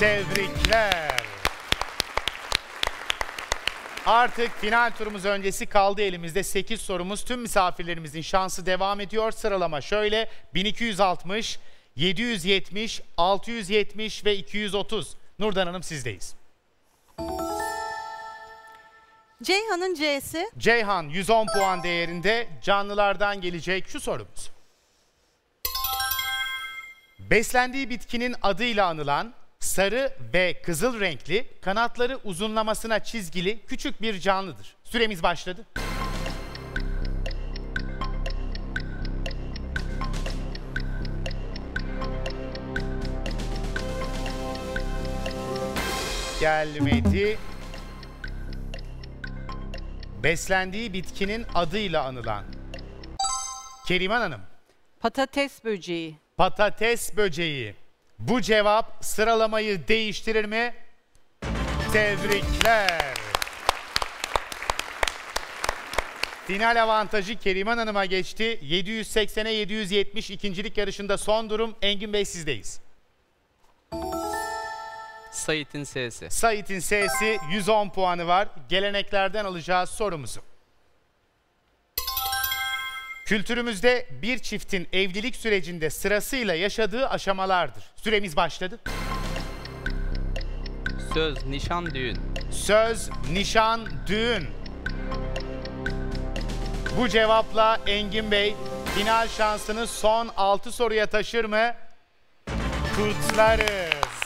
Tebrikler. Artık final turumuz öncesi kaldı elimizde 8 sorumuz. Tüm misafirlerimizin şansı devam ediyor. Sıralama şöyle 1260, 770, 670 ve 230. Nurdan Hanım sizdeyiz. Ceyhan'ın C'si. Ceyhan 110 puan değerinde canlılardan gelecek şu sorumuz. Beslendiği bitkinin adıyla anılan sarı ve kızıl renkli kanatları uzunlamasına çizgili küçük bir canlıdır. Süremiz başladı. Gelmedi. Beslendiği bitkinin adıyla anılan. Keriman Hanım, Patates böceği. patates böceği. Bu cevap sıralamayı değiştirir mi? Tebrikler. Final avantajı Keriman Hanım'a geçti. 780'e 770 ikincilik yarışında son durum. Engin Bey sizdeyiz. Sait'in S'si. Sait'in S'si 110 puanı var. Geleneklerden alacağız sorumuzu. Kültürümüzde bir çiftin evlilik sürecinde sırasıyla yaşadığı aşamalardır. Süremiz başladı. Söz, nişan, düğün. Söz, nişan, düğün. Bu cevapla Engin Bey final şansını son 6 soruya taşır mı? Kutlarız.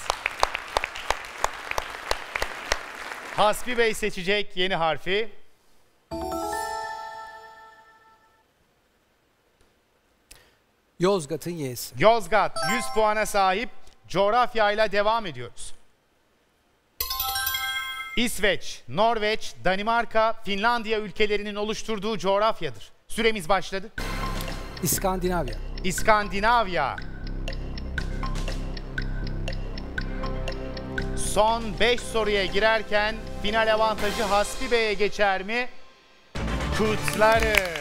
Hasbi Bey seçecek yeni harfi. Yozgat'ın Y'si. Yozgat 100 puana sahip coğrafyayla devam ediyoruz. İsveç, Norveç, Danimarka, Finlandiya ülkelerinin oluşturduğu coğrafyadır. Süremiz başladı. İskandinavya. İskandinavya. Son 5 soruya girerken final avantajı Hasbi Bey'e geçer mi? Kutlarız.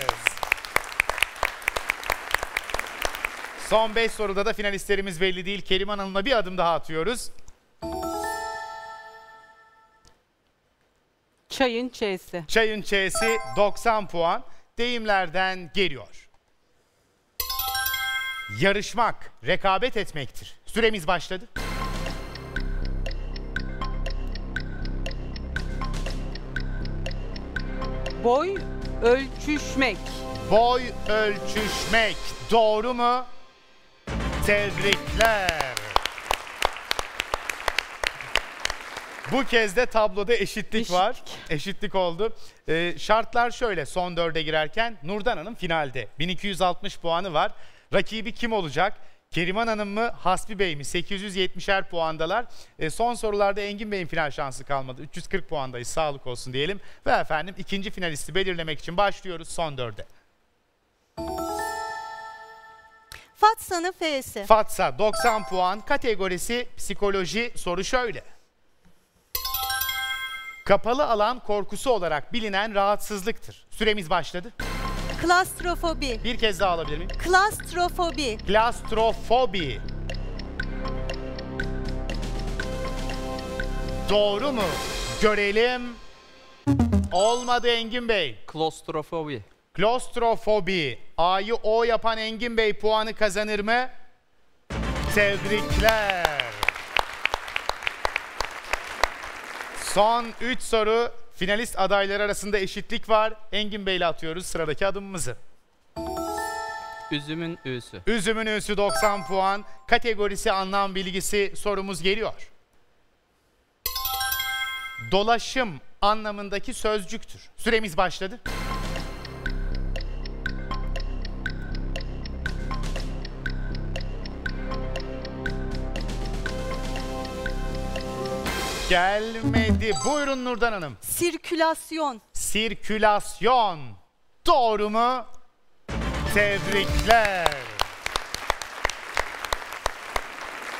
Son 5 soruda da finalistlerimiz belli değil. Keriman Hanım'la bir adım daha atıyoruz. Çayın Ç'si. Çayın Ç'si 90 puan. Deyimlerden geliyor. Yarışmak, rekabet etmektir. Süremiz başladı. Boy ölçüşmek. Boy ölçüşmek. Doğru mu? Tebrikler. Bu kez de tabloda eşitlik, Eşitlik. var. Eşitlik oldu. Ee, şartlar şöyle son dörde girerken Nurdan Hanım finalde. 1260 puanı var. Rakibi kim olacak? Keriman Hanım mı, Hasbi Bey mi? 870'er puandalar. Ee, son sorularda Engin Bey'in final şansı kalmadı. 340 puandayız. Sağlık olsun diyelim. Ve efendim ikinci finalisti belirlemek için başlıyoruz son dörde. Fatsa'nın F'si. Fatsa 90 puan. Kategorisi psikoloji soru şöyle. Kapalı alan korkusu olarak bilinen rahatsızlıktır. Süremiz başladı. Klastrofobi. Bir kez daha alabilir miyim? Klastrofobi. Klastrofobi. Doğru mu? Görelim. Olmadı Engin Bey. Klostrofobi. Klostrofobi. A'yı O yapan Engin Bey puanı kazanır mı? Tebrikler. Son 3 soru. Finalist adayları arasında eşitlik var. Engin Bey'le atıyoruz sıradaki adımımızı. Üzümün üsü. Üzümün üssü 90 puan. Kategorisi anlam bilgisi sorumuz geliyor. Dolaşım anlamındaki sözcüktür. Süremiz başladı. Gelmedi. Buyurun Nurdan Hanım. Sirkülasyon. Sirkülasyon. Doğru mu? Tebrikler.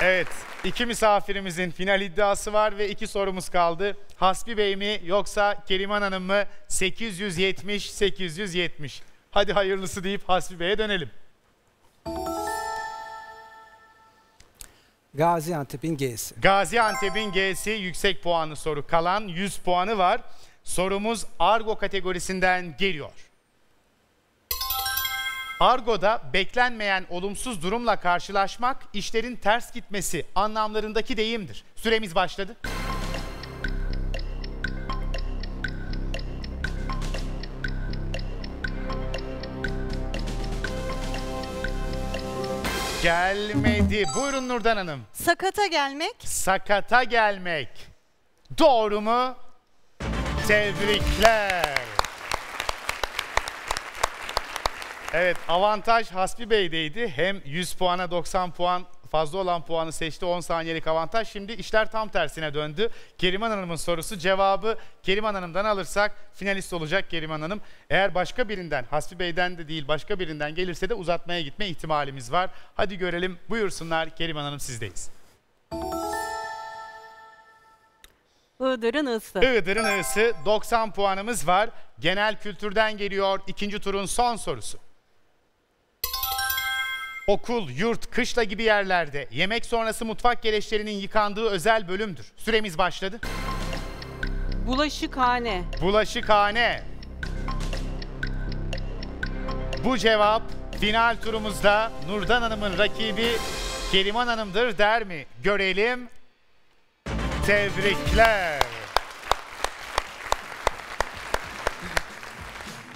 Evet, iki misafirimizin final iddiası var ve iki sorumuz kaldı. Hasbi Bey mi yoksa Keriman Hanım mı? 870 870. Hadi hayırlısı deyip Hasbi Bey'e dönelim. Gaziantep'in G'si. Gaziantep'in G'si yüksek puanlı soru. Kalan 100 puanı var. Sorumuz Argo kategorisinden geliyor. Argo'da beklenmeyen olumsuz durumla karşılaşmak, işlerin ters gitmesi anlamlarındaki deyimdir. Süremiz başladı. Gelmedi. Buyurun Nurdan Hanım. Sakata gelmek. Sakata gelmek. Doğru mu? Tebrikler. Evet avantaj Hasbi Bey'deydi. Hem 100 puana 90 puan fazla olan puanı seçti 10 saniyelik avantaj. Şimdi işler tam tersine döndü. Keriman Hanım'ın sorusu cevabı Keriman Hanım'dan alırsak finalist olacak Keriman Hanım. Eğer başka birinden Hasbi Bey'den de değil başka birinden gelirse de uzatmaya gitme ihtimalimiz var. Hadi görelim buyursunlar Keriman Hanım sizdeyiz. Iğdır'ın ısı. Iğdır'ın I'sı 90 puanımız var. Genel kültürden geliyor ikinci turun son sorusu. Okul, yurt, kışla gibi yerlerde yemek sonrası mutfak gereçlerinin yıkandığı özel bölümdür. Süremiz başladı. Bulaşıkhane. Bulaşıkhane. Bu cevap final turumuzda Nurdan Hanım'ın rakibi Keriman Hanım'dır der mi? Görelim. Tebrikler.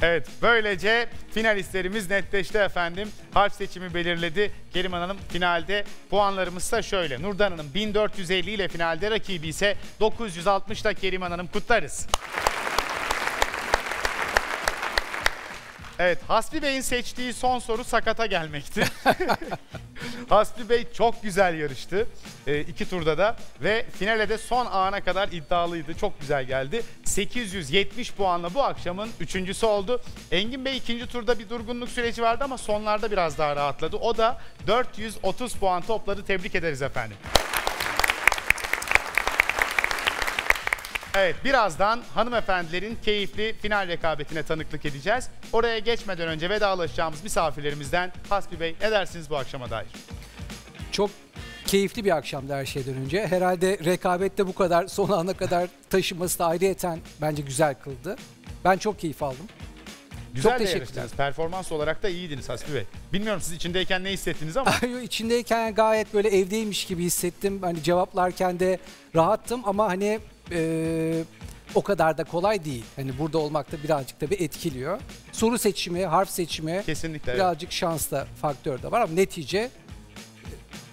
Evet, böylece finalistlerimiz netleşti efendim. Harf seçimi belirledi. Keriman Hanım finalde. Puanlarımız da şöyle. Nurdan Hanım 1450 ile finalde rakibi ise 960 da Keriman Hanım kutlarız. Evet, Hasbi Bey'in seçtiği son soru sakata gelmekti. Hasbi Bey çok güzel yarıştı. Ee, iki turda da ve finale de son ana kadar iddialıydı. Çok güzel geldi. 870 puanla bu akşamın üçüncüsü oldu. Engin Bey ikinci turda bir durgunluk süreci vardı ama sonlarda biraz daha rahatladı. O da 430 puan topladı. Tebrik ederiz efendim. Evet birazdan hanımefendilerin keyifli final rekabetine tanıklık edeceğiz. Oraya geçmeden önce vedalaşacağımız misafirlerimizden Hasbi Bey ne dersiniz bu akşama dair? Çok keyifli bir akşamdı her şeyden önce. Herhalde rekabette bu kadar son ana kadar taşıması da ayrıyeten bence güzel kıldı. Ben çok keyif aldım. Güzel Çok de yarıştınız. Performans olarak da iyiydiniz Hasbi Bey. Bilmiyorum siz içindeyken ne hissettiniz ama İçindeyken gayet böyle evdeymiş gibi hissettim. Hani cevaplarken de rahattım ama hani e, o kadar da kolay değil. Hani burada olmak da birazcık tabii etkiliyor. Soru seçimi, harf seçimi kesinlikle evet. birazcık şans da faktör de var ama netice e,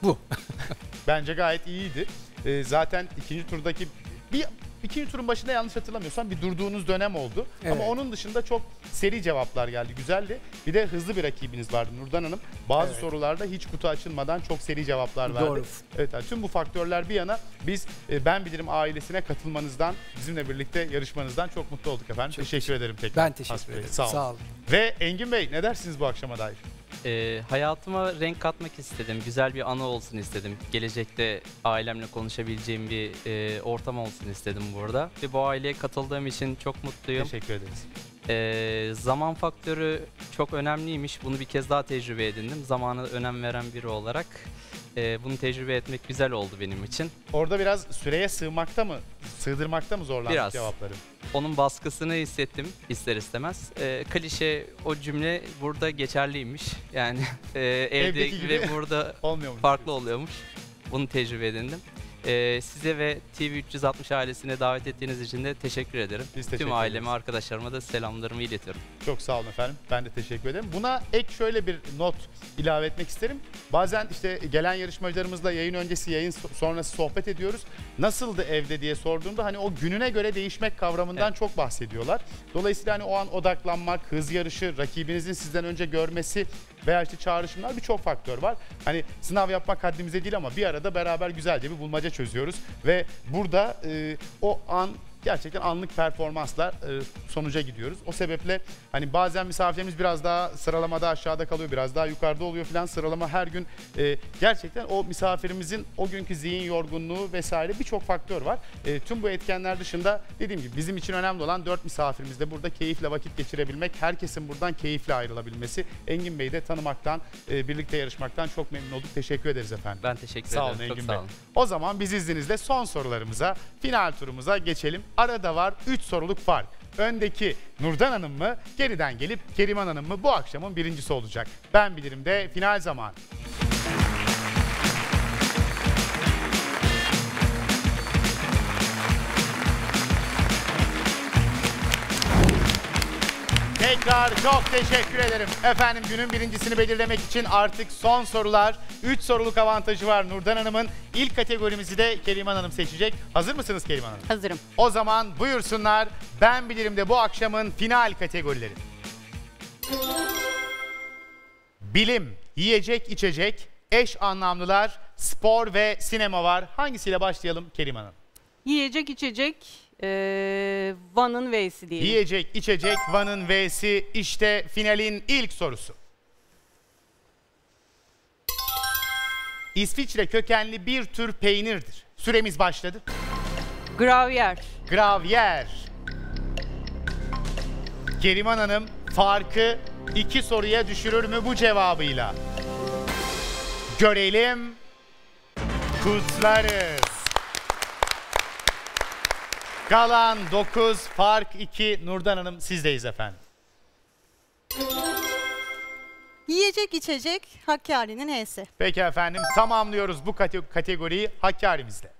bu. bence gayet iyiydi. Ee, zaten ikinci turdaki bir ikinci turun başında yanlış hatırlamıyorsam bir durduğunuz dönem oldu. Ama Evet. onun dışında çok seri cevaplar geldi. Güzeldi. Bir de hızlı bir rakibiniz vardı Nurdan Hanım. Bazı Evet. sorularda hiç kutu açılmadan çok seri cevaplar verdi. Doğru. Evet, yani tüm bu faktörler bir yana biz e, Ben Bilirim ailesine katılmanızdan, bizimle birlikte yarışmanızdan çok mutlu olduk efendim. Çok teşekkür ederim tekrar. Ben teşekkür Hasbi Bey, ederim. Sağ olun. Sağ olun. Ve Engin Bey ne dersiniz bu akşama dair? Ee, hayatıma renk katmak istedim. Güzel bir anı olsun istedim. Gelecekte ailemle konuşabileceğim bir e, ortam olsun istedim burada. Ve bu aileye katıldığım için çok mutluyum. Teşekkür ederiz. Ee, zaman faktörü çok önemliymiş. Bunu bir kez daha tecrübe edindim. Zamana önem veren biri olarak. Ee, bunu tecrübe etmek güzel oldu benim için. Orada biraz süreye sığmakta mı, sığdırmakta mı zorlandık Biraz. cevapları? Onun baskısını hissettim ister istemez. Ee, klişe o cümle burada geçerliymiş. Yani e, evde Evdeki gibi. ve burada Olmuyor mu? farklı oluyormuş. Bunu tecrübe edindim. Ee, size ve TV360 ailesine davet ettiğiniz için de teşekkür ederim. Biz teşekkür Tüm aileme, ederiz. arkadaşlarıma da selamlarımı iletiyorum. Çok sağ olun efendim. Ben de teşekkür ederim. Buna ek şöyle bir not ilave etmek isterim. Bazen işte gelen yarışmacılarımızla yayın öncesi, yayın so- sonrası sohbet ediyoruz. Nasıldı evde diye sorduğumda hani o gününe göre değişmek kavramından Evet. çok bahsediyorlar. Dolayısıyla hani o an odaklanmak, hız yarışı, rakibinizin sizden önce görmesi veya işte çağrışımlar birçok faktör var. Hani sınav yapmak haddimize değil ama bir arada beraber güzelce bir bulmaca çözüyoruz. Ve burada e, o an gerçekten anlık performanslar e, sonuca gidiyoruz. O sebeple hani bazen misafirlerimiz biraz daha sıralamada aşağıda kalıyor, biraz daha yukarıda oluyor falan. Sıralama her gün e, gerçekten o misafirimizin o günkü zihin yorgunluğu vesaire birçok faktör var. E, tüm bu etkenler dışında dediğim gibi bizim için önemli olan dört misafirimizde burada keyifle vakit geçirebilmek, herkesin buradan keyifle ayrılabilmesi. Engin Bey'i de tanımaktan, e, birlikte yarışmaktan çok memnun olduk. Teşekkür ederiz efendim. Ben teşekkür Sağ olun ederim. Çok Engin sağ Bey. olun. O zaman biz izninizle son sorularımıza, final turumuza geçelim. Arada var 3 soruluk fark. Öndeki Nurdan Hanım mı, geriden gelip Keriman Hanım mı bu akşamın birincisi olacak. Ben bilirim de final zamanı. Tekrar çok teşekkür ederim. Efendim günün birincisini belirlemek için artık son sorular. 3 soruluk avantajı var Nurdan Hanım'ın. İlk kategorimizi de Keriman Hanım seçecek. Hazır mısınız Keriman Hanım? Hazırım. O zaman buyursunlar. Ben bilirim de bu akşamın final kategorileri. Bilim, yiyecek, içecek, eş anlamlılar, spor ve sinema var. Hangisiyle başlayalım Keriman Hanım? Yiyecek içecek eee Van'ın V'si diyelim. Yiyecek, içecek, Van'ın V'si işte finalin ilk sorusu. İsviçre kökenli bir tür peynirdir. Süremiz başladı. Gravyer. Gravyer. Keriman Hanım farkı iki soruya düşürür mü bu cevabıyla? Görelim. Kutlarız. Kalan 9, fark 2. Nurdan Hanım sizdeyiz efendim. Yiyecek içecek Hakkari'nin H'si. Peki efendim tamamlıyoruz bu kate- kategoriyi Hakkari'mizde.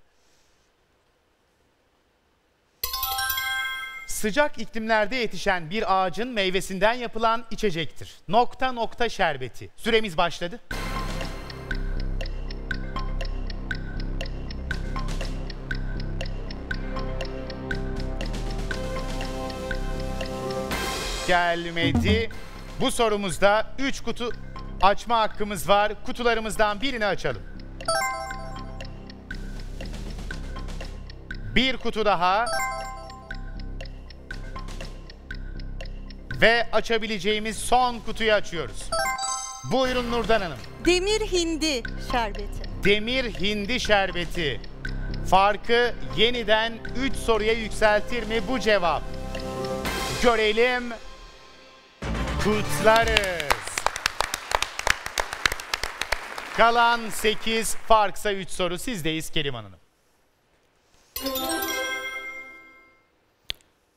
Sıcak iklimlerde yetişen bir ağacın meyvesinden yapılan içecektir. Nokta nokta şerbeti. Süremiz başladı. Gelmedi. Bu sorumuzda 3 kutu açma hakkımız var. Kutularımızdan birini açalım. Bir kutu daha. Ve açabileceğimiz son kutuyu açıyoruz. Buyurun Nurdan Hanım. Demir hindi şerbeti. Demir hindi şerbeti. Farkı yeniden 3 soruya yükseltir mi bu cevap? Görelim. Kutlarız. Kalan 8, farksa 3 soru. Sizdeyiz Keriman Hanım.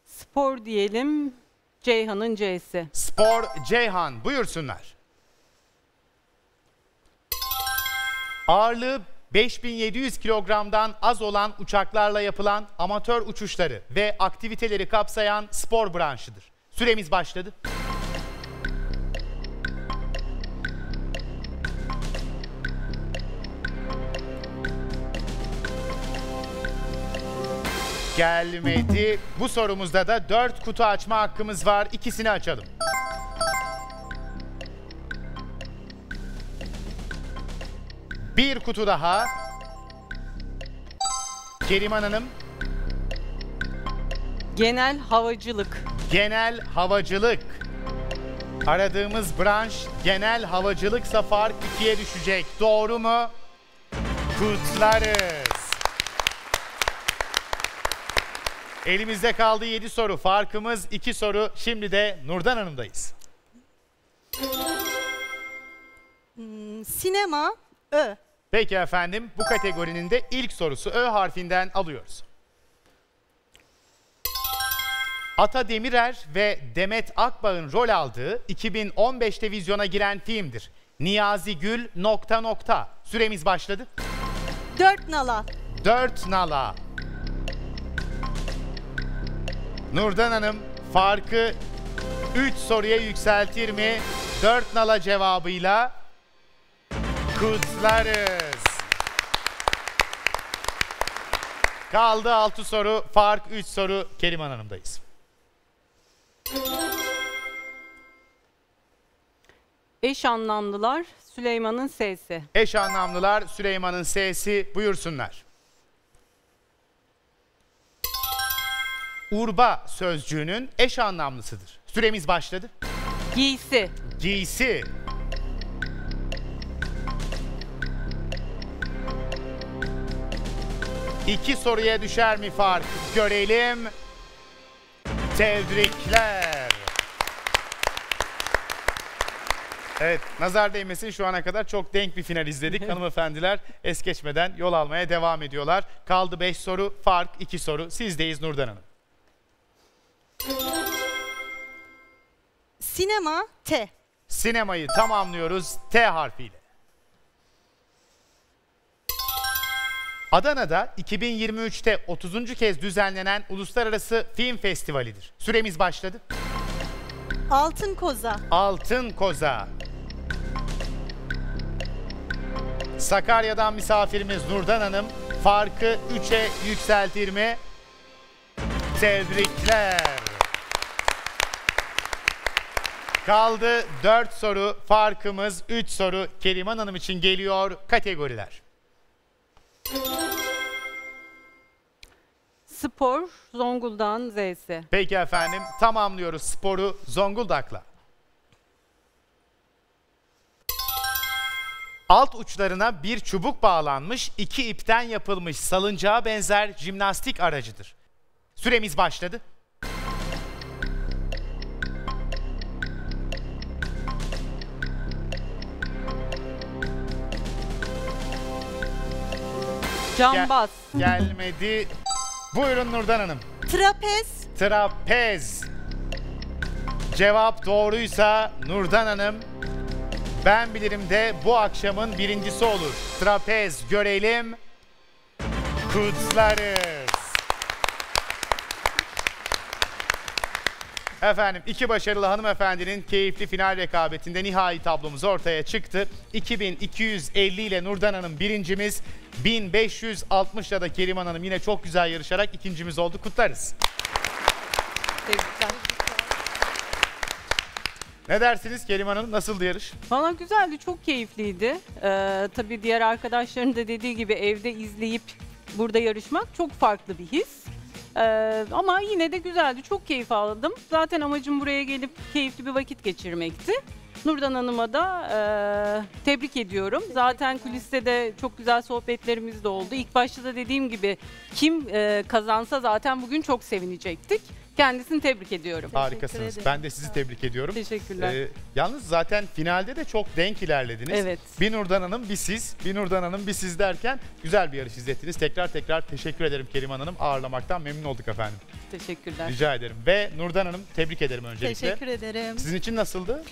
Spor diyelim. Ceyhan'ın C'si. Spor Ceyhan buyursunlar. Ağırlığı 5700 kilogramdan az olan uçaklarla yapılan amatör uçuşları ve aktiviteleri kapsayan spor branşıdır. Süremiz başladı. Gelmedi. Bu sorumuzda da 4 kutu açma hakkımız var. İkisini açalım. Bir kutu daha. Keriman Hanım, Genel havacılık. genel havacılık. Aradığımız branş genel havacılıksa fark ikiye düşecek. Doğru mu? Kutlarız. Elimizde kaldı 7 soru. Farkımız 2 soru. Şimdi de Nurdan Hanım'dayız. Sinema Ö. Peki efendim bu kategorinin de ilk sorusu Ö harfinden alıyoruz. Ata Demirer ve Demet Akbağ'ın rol aldığı 2015'te vizyona giren filmdir. Niyazi Gül nokta nokta. Süremiz başladı. Dört nala. 4 nala. Nurdan Hanım farkı 3 soruya yükseltir mi? 4 nala cevabıyla kutlarız. Kaldı 6 soru, fark 3 soru. Keriman Hanım'dayız. Eş anlamlılar Süleyman'ın sesi. Eş anlamlılar Süleyman'ın sesi buyursunlar. Urba sözcüğünün eş anlamlısıdır. Süremiz başladı. Giysi. Giysi. İki soruya düşer mi fark? Görelim. Tebrikler. Evet, nazar değmesin şu ana kadar çok denk bir final izledik. Hanımefendiler es geçmeden yol almaya devam ediyorlar. Kaldı 5 soru, fark 2 soru. Sizdeyiz Nurdan Hanım. Sinema T. Sinemayı tamamlıyoruz T harfiyle. Adana'da 2023'te 30. kez düzenlenen Uluslararası Film Festivali'dir. Süremiz başladı. Altın Koza. Altın Koza. Sakarya'dan misafirimiz Nurdan Hanım farkı 3'e yükseltir mi? Tebrikler. Kaldı 4 soru, farkımız 3 soru. Keriman Hanım için geliyor kategoriler. Spor Zonguldak'ın Z'si. Peki efendim tamamlıyoruz sporu Zonguldak'la. Alt uçlarına bir çubuk bağlanmış, iki ipten yapılmış salıncağa benzer jimnastik aracıdır. Süremiz başladı. Cambaz. Gelmedi. Buyurun Nurdan Hanım. Trapez. Trapez. Cevap doğruysa Nurdan Hanım ben bilirim de bu akşamın birincisi olur. Trapez görelim. Kutlarız. Efendim iki başarılı hanımefendinin keyifli final rekabetinde nihai tablomuz ortaya çıktı. 2250 ile Nurdan Hanım birincimiz, 1560 ile de Keriman Hanım yine çok güzel yarışarak ikincimiz oldu. Kutlarız. Tebrikler. Ne dersiniz Keriman Hanım? Nasıldı yarış? Valla güzeldi, çok keyifliydi. Ee, tabii diğer arkadaşların da dediği gibi evde izleyip burada yarışmak çok farklı bir his. Ee, ama yine de güzeldi, çok keyif aldım. Zaten amacım buraya gelip keyifli bir vakit geçirmekti. Nurdan Hanım'a da e, tebrik ediyorum. Zaten kuliste de çok güzel sohbetlerimiz de oldu. İlk başta da dediğim gibi kim e, kazansa zaten bugün çok sevinecektik. Kendisini tebrik ediyorum. Harikasınız. Ben de sizi tebrik ediyorum. Teşekkürler. Ee, yalnız zaten finalde de çok denk ilerlediniz. Evet. Bir Nurdan Hanım, bir siz, bir Nurdan Hanım, bir siz derken güzel bir yarış izlettiniz. Tekrar tekrar teşekkür ederim Keriman Hanım. Ağırlamaktan memnun olduk efendim. Teşekkürler. Rica ederim. Ve Nurdan Hanım tebrik ederim öncelikle. Teşekkür ederim. Sizin için nasıldı?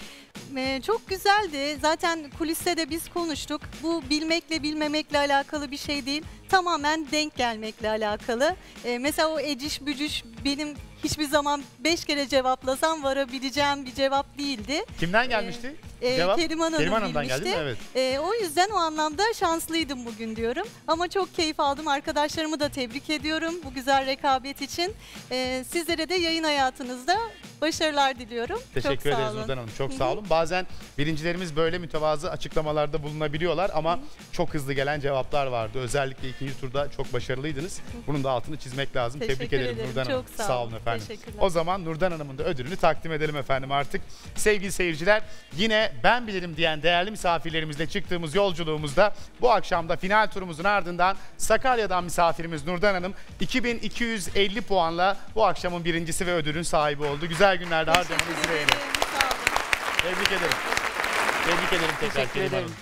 Ee, çok güzeldi. Zaten kuliste de biz konuştuk. Bu bilmekle bilmemekle alakalı bir şey değil. Tamamen denk gelmekle alakalı. Ee, mesela o eciş bücüş benim hiçbir zaman beş kere cevaplasam varabileceğim bir cevap değildi. Kimden gelmişti? Ee, Cevap? Keriman Hanım Keriman Hanım'dan bilmişti. geldi mi? Evet. Ee, o yüzden o anlamda şanslıydım bugün diyorum. Ama çok keyif aldım. Arkadaşlarımı da tebrik ediyorum bu güzel rekabet için. Ee, sizlere de yayın hayatınızda Başarılar diliyorum. Teşekkür Çok sağ ederiz. Nurdan Hanım. Çok sağ olun. Bazen birincilerimiz böyle mütevazı açıklamalarda bulunabiliyorlar ama çok hızlı gelen cevaplar vardı. Özellikle ikinci turda çok başarılıydınız. Bunun da altını çizmek lazım. Teşekkür Tebrik ederim, ederim. Nurdan Hanım. Sağ olun olun. efendim. O zaman Nurdan Hanım'ın da ödülünü takdim edelim efendim artık. Sevgili seyirciler yine ben bilirim diyen değerli misafirlerimizle çıktığımız yolculuğumuzda bu akşam da final turumuzun ardından Sakarya'dan misafirimiz Nurdan Hanım 2250 puanla bu akşamın birincisi ve ödülün sahibi oldu. Güzel günlerde dilerim. ederim. Sağ olun. Tebrik ederim. Tebrik ederim tekrar Teşekkür Kerim. Hanım.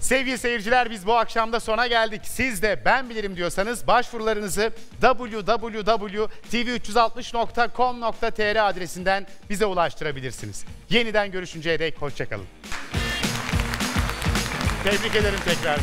Sevgili seyirciler biz bu akşam da sona geldik. Siz de ben bilirim diyorsanız başvurularınızı www.tv360.com.tr adresinden bize ulaştırabilirsiniz. Yeniden görüşünceye dek hoşçakalın. Tebrik ederim tekrar.